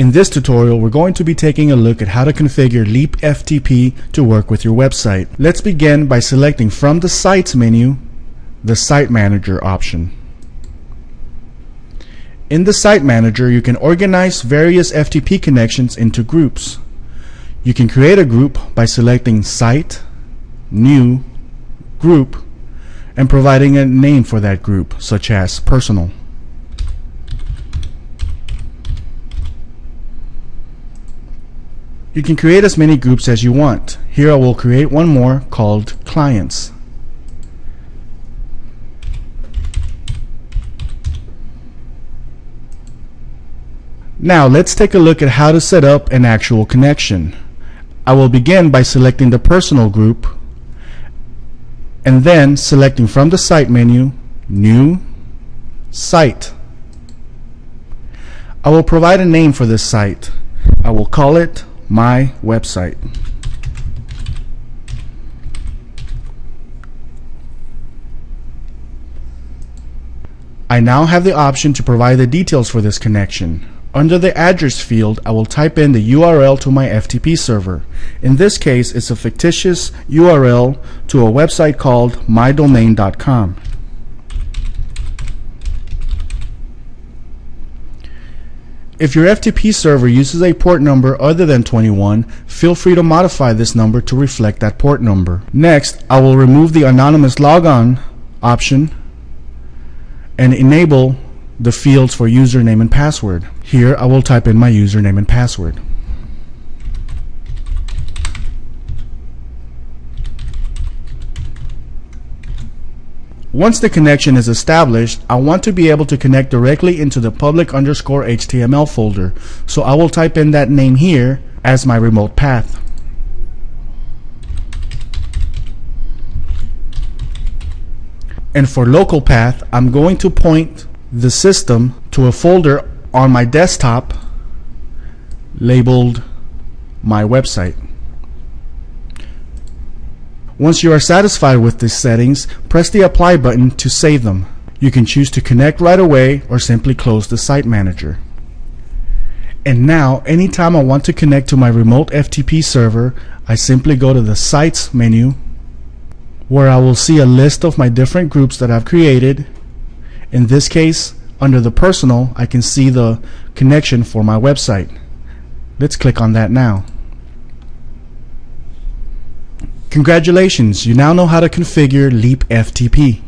In this tutorial, we're going to be taking a look at how to configure Leap FTP to work with your website. Let's begin by selecting from the Sites menu, the Site Manager option. In the Site Manager, you can organize various FTP connections into groups. You can create a group by selecting Site, New, Group, and providing a name for that group, such as Personal. You can create as many groups as you want. Here I will create one more called Clients. Now let's take a look at how to set up an actual connection. I will begin by selecting the personal group and then selecting from the site menu new site. I will provide a name for this site. I will call it my website. I now have the option to provide the details for this connection. Under the address field, I will type in the URL to my FTP server. In this case, it's a fictitious URL to a website called mydomain.com. If your FTP server uses a port number other than 21, feel free to modify this number to reflect that port number. Next, I will remove the anonymous logon option and enable the fields for username and password. Here I will type in my username and password. Once the connection is established, I want to be able to connect directly into the public underscore HTML folder. So I will type in that name here as my remote path. And for local path, I'm going to point the system to a folder on my desktop labeled my website. Once you are satisfied with these settings, press the apply button to save them. You can choose to connect right away or simply close the site manager. And now, anytime I want to connect to my remote FTP server, I simply go to the Sites menu where I will see a list of my different groups that I've created. In this case, under the personal, I can see the connection for my website. Let's click on that now. Congratulations, you now know how to configure Leap FTP.